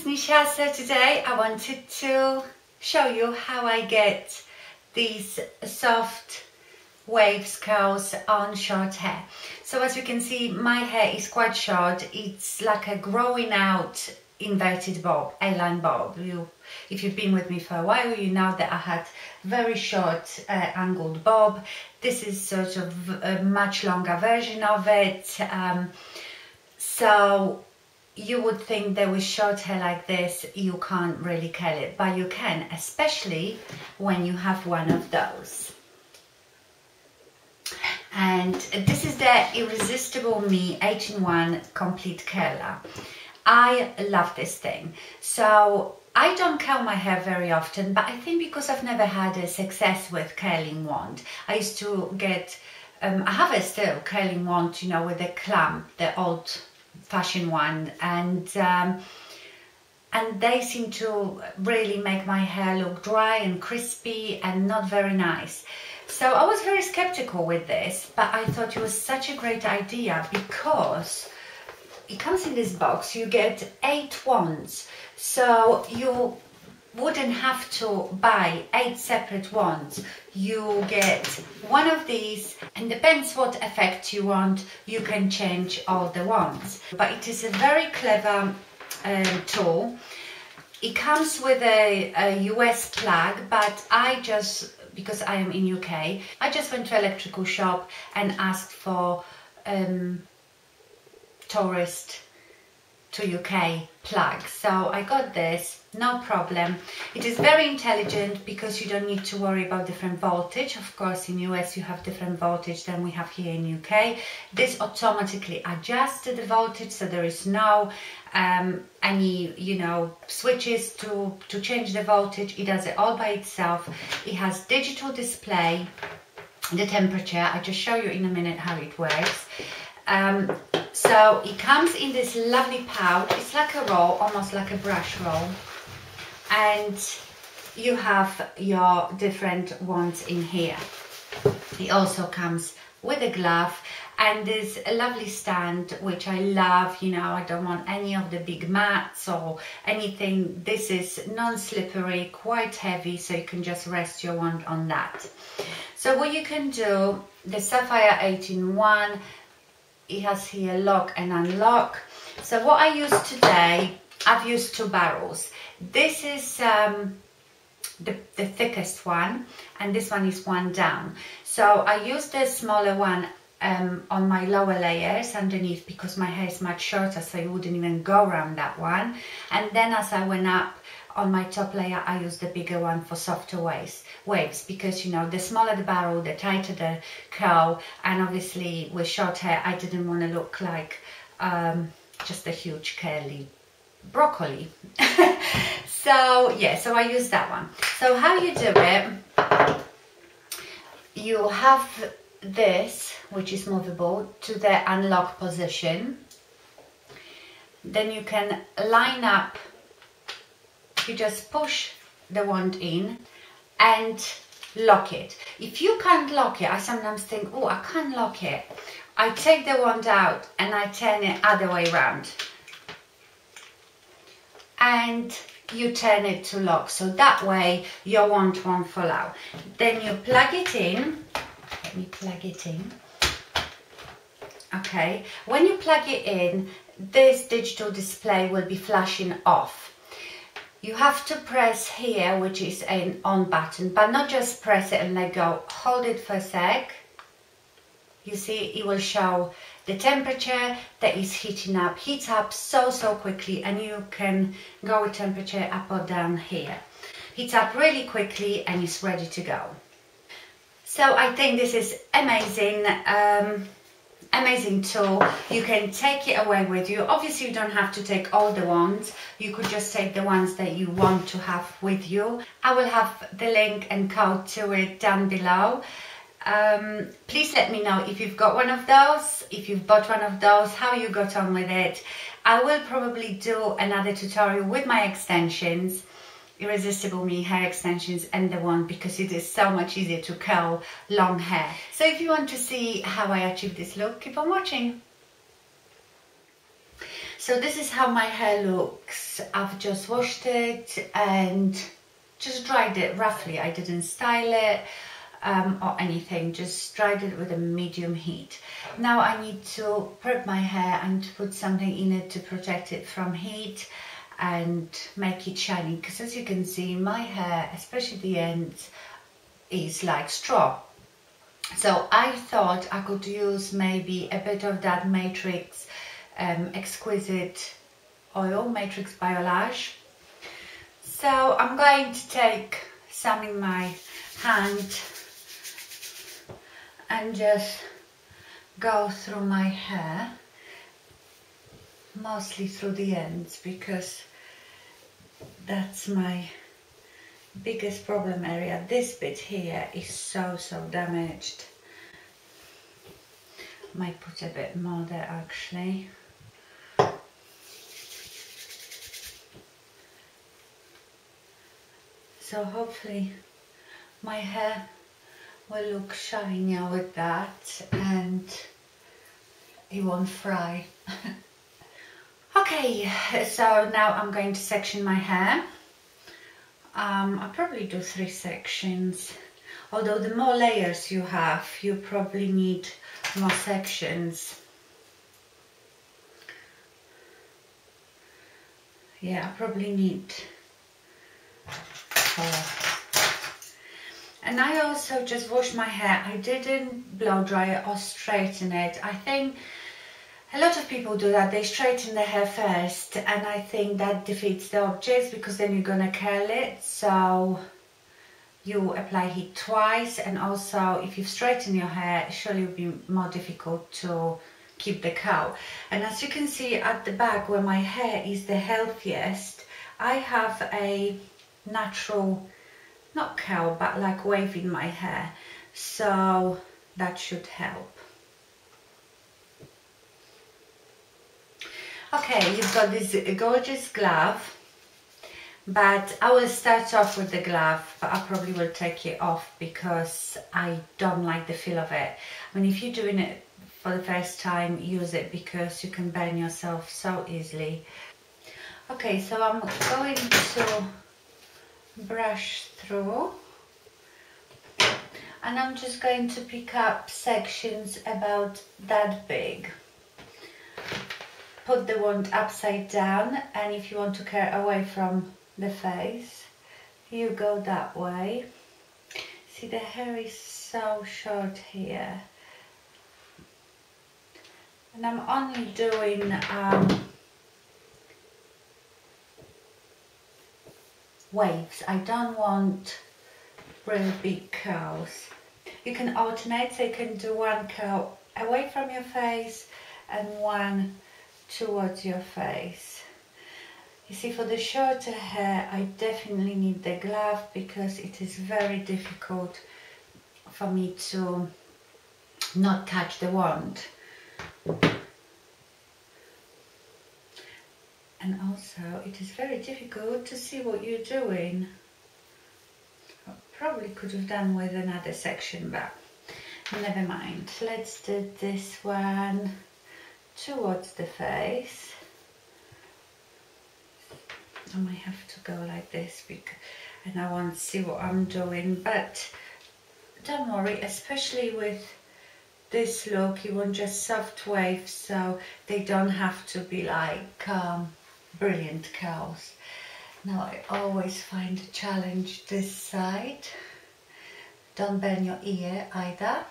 it's Nisha. So today I wanted to show you how I get these soft waves curls on short hair. So as you can see my hair is quite short. It's like a growing out inverted bob, A-line bob. You, if you've been with me for a while you know that I had very short uh, angled bob. This is sort of a much longer version of it. Um, so you would think that with short hair like this you can't really curl it but you can especially when you have one of those. And this is the Irresistible Me 8-in-1 Complete Curler. I love this thing. So I don't curl my hair very often but I think because I've never had a success with curling wand I used to get um, I have a still curling wand you know with the clamp the old fashion one and um, and they seem to really make my hair look dry and crispy and not very nice. So I was very skeptical with this, but I thought it was such a great idea because it comes in this box, you get eight wands. So you wouldn't have to buy eight separate ones You get one of these and depends what effect you want, you can change all the ones But it is a very clever um, tool. It comes with a, a US plug, but I just, because I am in UK, I just went to electrical shop and asked for um, tourist to UK plug. So I got this, no problem. It is very intelligent because you don't need to worry about different voltage. Of course, in US you have different voltage than we have here in UK. This automatically adjusts the voltage, so there is no um, any, you know, switches to, to change the voltage. It does it all by itself. It has digital display, the temperature. I'll just show you in a minute how it works. Um, so it comes in this lovely pouch. It's like a roll, almost like a brush roll. And you have your different ones in here. It also comes with a glove and a lovely stand which I love you know I don't want any of the big mats or anything this is non-slippery quite heavy so you can just rest your wand on that so what you can do the Sapphire 8 in 1 it has here lock and unlock. So what I use today, I've used two barrels. This is um, the, the thickest one and this one is one down. So I use the smaller one um, on my lower layers underneath because my hair is much shorter so it wouldn't even go around that one. And then as I went up on my top layer I used the bigger one for softer waves waves because you know the smaller the barrel the tighter the curl and obviously with short hair I didn't want to look like um, just a huge curly broccoli. So yeah so I use that one. So how you do it you have this which is movable to the unlock position. Then you can line up you just push the wand in and lock it. If you can't lock it, I sometimes think, oh, I can't lock it. I take the wand out and I turn it other way around. And you turn it to lock. So that way your wand won't fall out. Then you plug it in. Let me plug it in. Okay, when you plug it in, this digital display will be flashing off you have to press here which is an on button but not just press it and let go. Hold it for a sec. You see it will show the temperature that is heating up. Heats up so so quickly and you can go with temperature up or down here. Heats up really quickly and it's ready to go. So I think this is amazing. Um, amazing tool. You can take it away with you. Obviously you don't have to take all the ones. You could just take the ones that you want to have with you. I will have the link and code to it down below. Um, please let me know if you've got one of those if you've bought one of those how you got on with it. I will probably do another tutorial with my extensions Irresistible Me hair extensions and the one because it is so much easier to curl long hair. So if you want to see how I achieve this look, keep on watching. So this is how my hair looks. I've just washed it and just dried it roughly. I didn't style it um, or anything, just dried it with a medium heat. Now I need to prep my hair and put something in it to protect it from heat and make it shiny because as you can see my hair, especially the ends, is like straw. So I thought I could use maybe a bit of that Matrix um, Exquisite Oil, Matrix Biolage. So I'm going to take some in my hand and just go through my hair mostly through the ends because that's my biggest problem area this bit here is so so damaged. Might put a bit more there actually. So hopefully my hair will look shinier with that and it won't fry. okay, so now I'm going to section my hair. Um, I'll probably do three sections. Although the more layers you have, you probably need more sections. Yeah, I probably need four. And I also just washed my hair. I didn't blow dry it or straighten it. I think a lot of people do that. They straighten their hair first and I think that defeats the object because then you're going to curl it. So you apply heat twice and also if you straighten your hair, surely it will be more difficult to keep the curl. And as you can see at the back where my hair is the healthiest, I have a natural not curl but like wave in my hair so that should help okay you've got this gorgeous glove but I will start off with the glove but I probably will take it off because I don't like the feel of it I mean if you're doing it for the first time use it because you can burn yourself so easily okay so I'm going to brush through and I'm just going to pick up sections about that big. Put the wand upside down and if you want to curl away from the face, you go that way. See the hair is so short here. And I'm only doing um, waves. I don't want really big curls. You can alternate, so you can do one curl away from your face and one towards your face. You see, for the shorter hair, I definitely need the glove because it is very difficult for me to not touch the wand. and also it is very difficult to see what you're doing. I probably could have done with another section but never mind. Let's do this one towards the face. I might have to go like this because and I want to see what I'm doing but don't worry especially with this look you want just soft waves so they don't have to be like um, brilliant curls. Now I always find a challenge this side. Don't burn your ear either.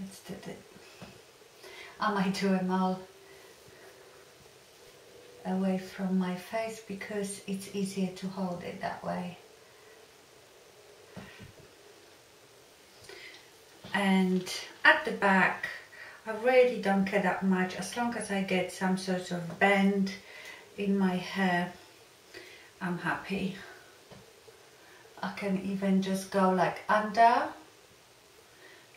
Let's do. I might do them all away from my face because it's easier to hold it that way. and at the back I really don't care that much as long as I get some sort of bend in my hair I'm happy I can even just go like under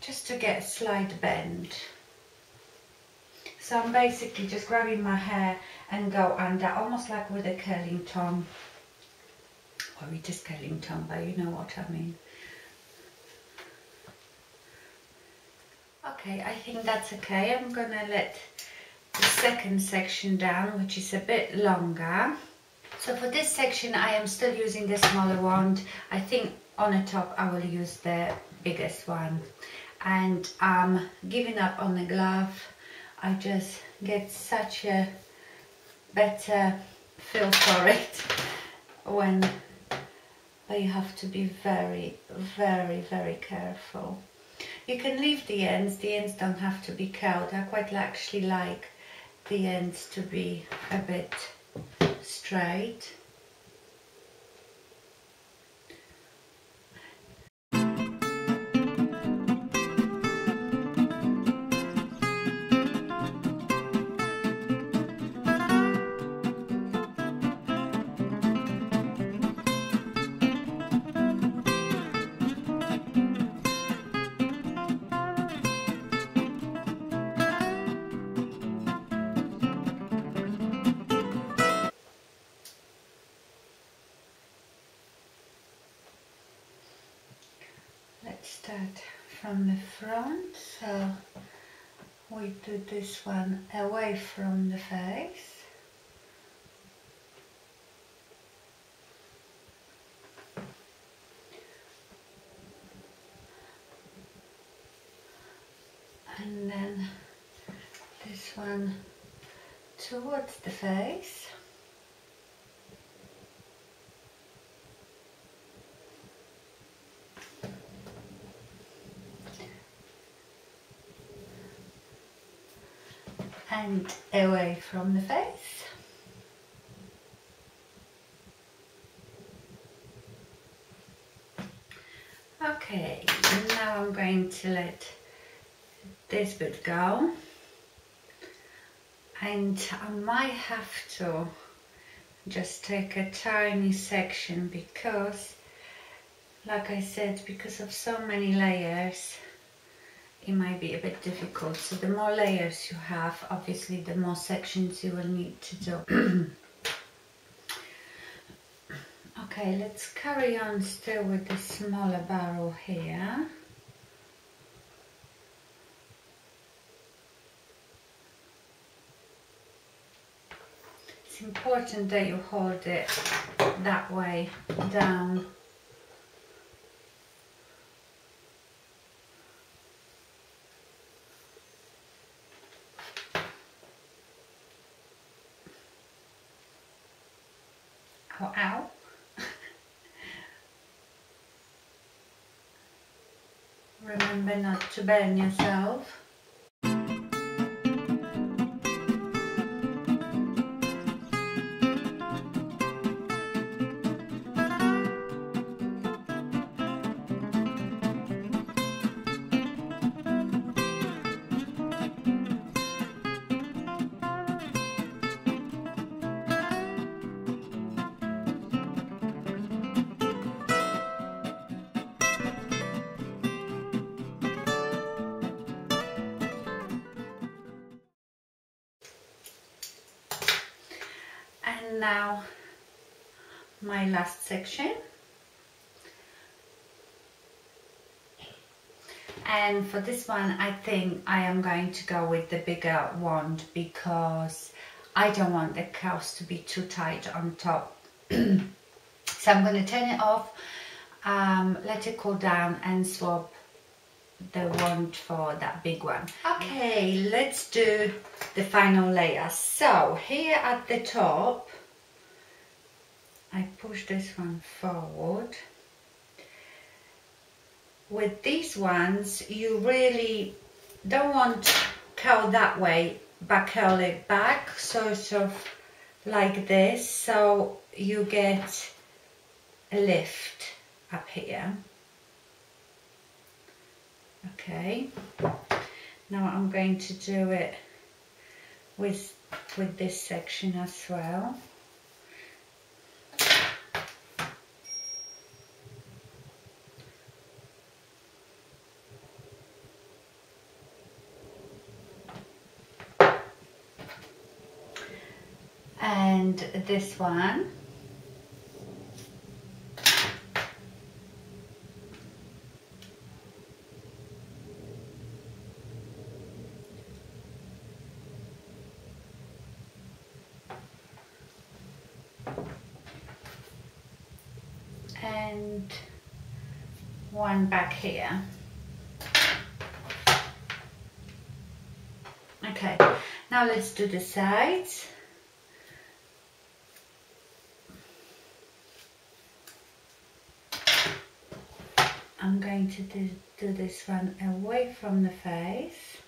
just to get a slight bend so I'm basically just grabbing my hair and go under almost like with a curling tong or it is curling tong but you know what I mean Okay, I think that's okay. I'm gonna let the second section down, which is a bit longer. So for this section, I am still using the smaller wand. I think on the top, I will use the biggest one. And I'm giving up on the glove. I just get such a better feel for it when you have to be very very very careful. You can leave the ends. The ends don't have to be curled. I quite actually like the ends to be a bit straight start from the front so we do this one away from the face. And then this one towards the face and away from the face. Okay, now I'm going to let this bit go and I might have to just take a tiny section because like I said because of so many layers it might be a bit difficult. So the more layers you have, obviously the more sections you will need to do. okay, let's carry on still with the smaller barrel here. It's important that you hold it that way down Oh, ow. Remember not to burn yourself. Now my last section. And for this one I think I am going to go with the bigger wand because I don't want the curls to be too tight on top. So I'm going to turn it off um, let it cool down and swap the wand for that big one okay let's do the final layer so here at the top I push this one forward. With these ones, you really don't want curl that way, but curl it back, sort of like this, so you get a lift up here. Okay, now I'm going to do it with, with this section as well. and this one one back here. Okay, now let's do the sides. I'm going to do, do this one away from the face.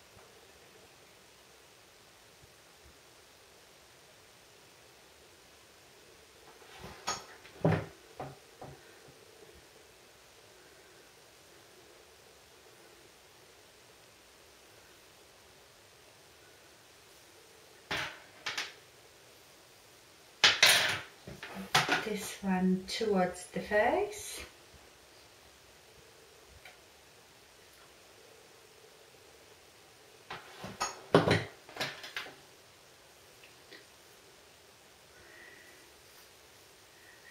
This one towards the face.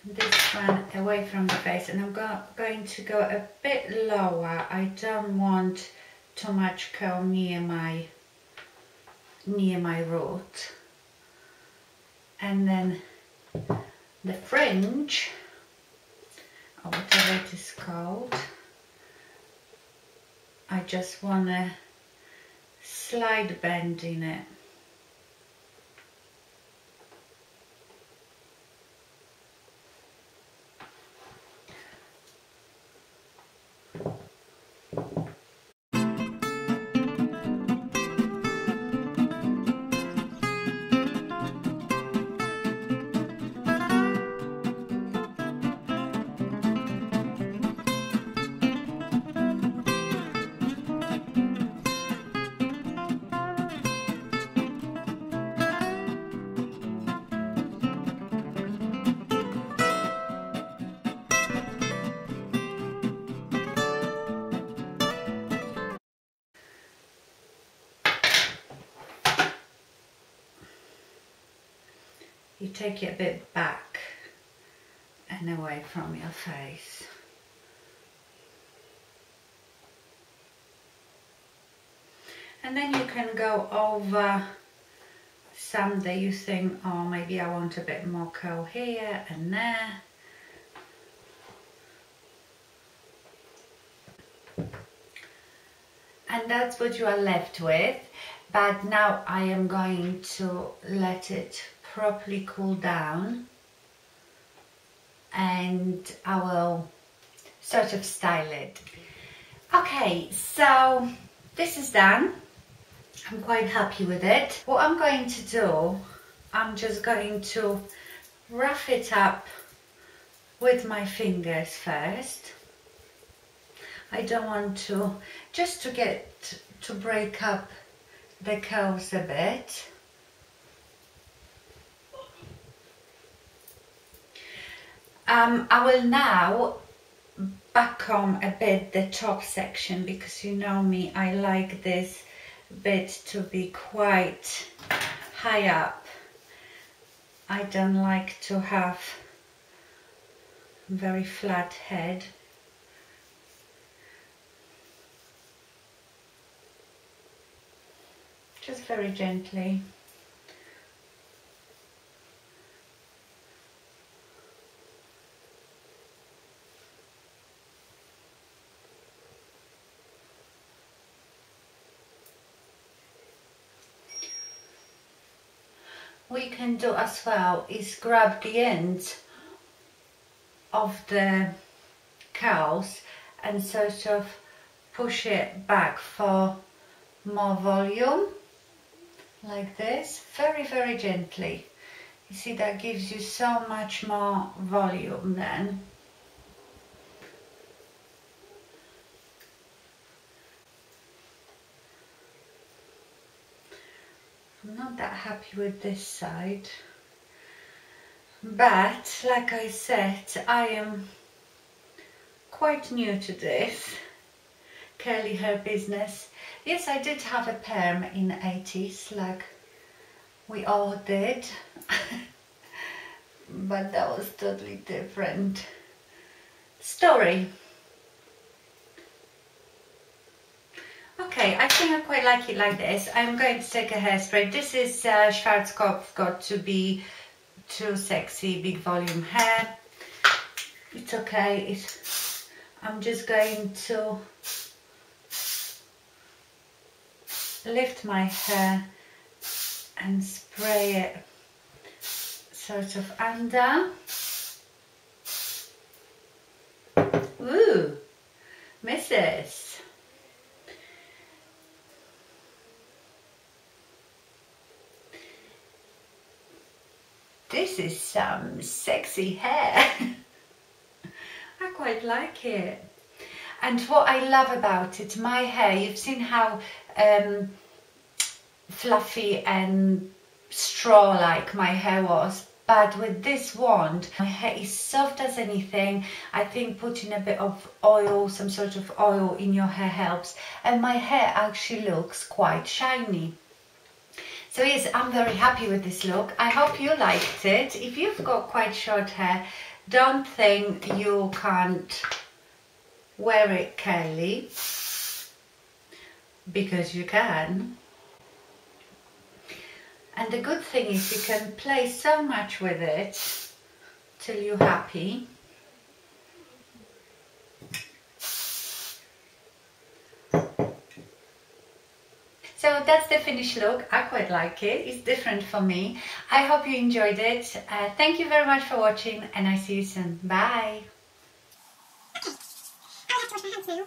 this one away from the face and I'm go going to go a bit lower. I don't want too much curl near my near my root and then the fringe or whatever it is called. I just want to slide bend in it you take it a bit back and away from your face. And then you can go over some that you think, oh, maybe I want a bit more curl here and there. And that's what you are left with. But now I am going to let it properly cool down and I will sort of style it. Okay, so this is done. I'm quite happy with it. What I'm going to do, I'm just going to rough it up with my fingers first. I don't want to, just to get, to break up the curls a bit. Um, I will now backcomb a bit the top section because you know me, I like this bit to be quite high up. I don't like to have a very flat head. Just very gently. We can do as well is grab the ends of the curls and sort of push it back for more volume like this very very gently. You see that gives you so much more volume then. Not that happy with this side. But like I said I am quite new to this curly hair business. Yes I did have a perm in the 80s like we all did. But that was totally different story Okay, I think I quite like it like this. I'm going to take a hairspray. This is uh, Schwarzkopf Got to Be Too Sexy Big Volume Hair. It's okay. It's, I'm just going to lift my hair and spray it sort of under. Ooh, misses. This is some sexy hair. I quite like it. And what I love about it, my hair, you've seen how um, fluffy and straw-like my hair was. But with this wand, my hair is soft as anything. I think putting a bit of oil, some sort of oil in your hair helps. And my hair actually looks quite shiny. So yes, I'm very happy with this look. I hope you liked it. If you've got quite short hair, don't think you can't wear it curly because you can. And the good thing is you can play so much with it till you're happy. So that's the finished look. I quite like it. It's different for me. I hope you enjoyed it. Uh, thank you very much for watching and I see you soon. Bye. Okay.